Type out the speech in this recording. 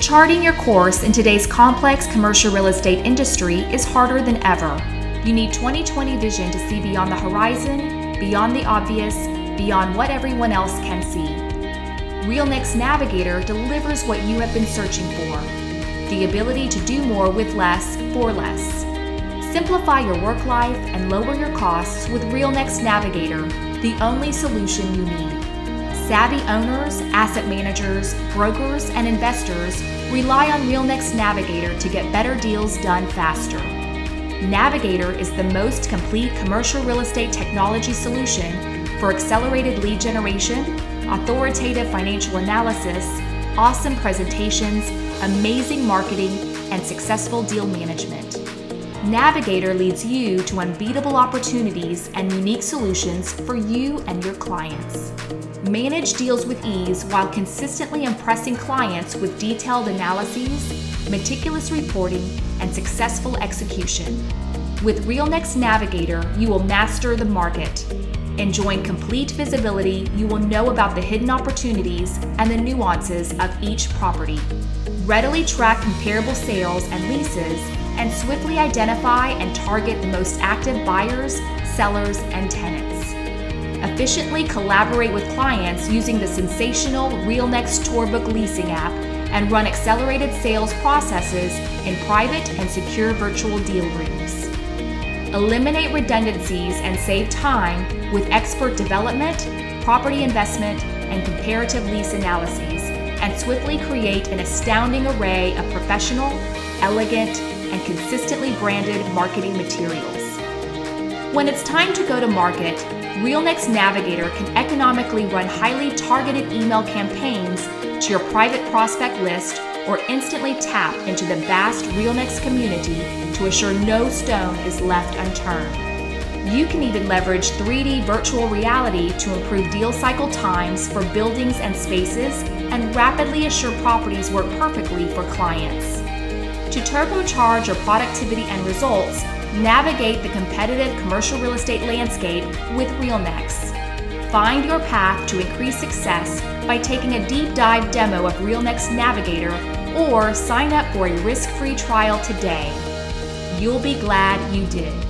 Charting your course in today's complex commercial real estate industry is harder than ever. You need 2020 vision to see beyond the horizon, beyond the obvious, beyond what everyone else can see. RealNex Navigator delivers what you have been searching for the ability to do more with less for less. Simplify your work life and lower your costs with RealNex Navigator, the only solution you need. Savvy owners, asset managers, brokers, and investors rely on RealNex Navigator to get better deals done faster. Navigator is the most complete commercial real estate technology solution for accelerated lead generation, authoritative financial analysis, awesome presentations, amazing marketing, and successful deal management. Navigator leads you to unbeatable opportunities and unique solutions for you and your clients. Manage deals with ease while consistently impressing clients with detailed analyses, meticulous reporting, and successful execution. With RealNex Navigator, you will master the market. Enjoying complete visibility, you will know about the hidden opportunities and the nuances of each property. Readily track comparable sales and leases, and swiftly identify and target the most active buyers, sellers, and tenants efficiently collaborate with clients using the sensational RealNex Tourbook leasing app and run accelerated sales processes in private and secure virtual deal rooms. Eliminate redundancies and save time with expert development, property investment, and comparative lease analyses, and swiftly create an astounding array of professional, elegant, and consistently branded marketing materials. When it's time to go to market, RealNex Navigator can economically run highly targeted email campaigns to your private prospect list or instantly tap into the vast RealNex community to assure no stone is left unturned. You can even leverage 3D virtual reality to improve deal cycle times for buildings and spaces and rapidly assure properties work perfectly for clients. To turbocharge your productivity and results, Navigate the competitive commercial real estate landscape with RealNex. Find your path to increased success by taking a deep dive demo of RealNex Navigator or sign up for a risk free trial today. You'll be glad you did.